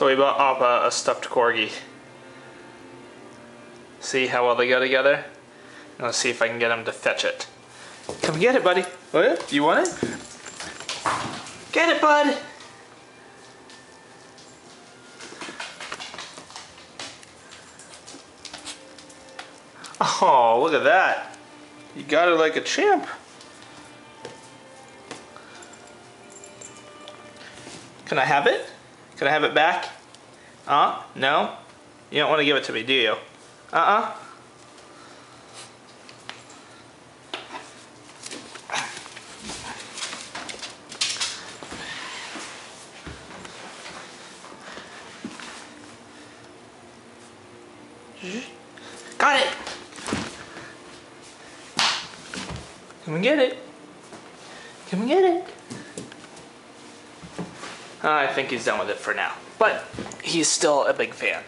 So we bought Appa a stuffed corgi. See how well they go together? And let's see if I can get him to fetch it. Come get it, buddy. Oh, what? You want it? Get it, bud. Oh, look at that. You got it like a champ. Can I have it? Can I have it back? Uh, no? You don't want to give it to me, do you? Uh-uh. Got it! Come and get it. Come and get it. I think he's done with it for now. But he's still a big fan.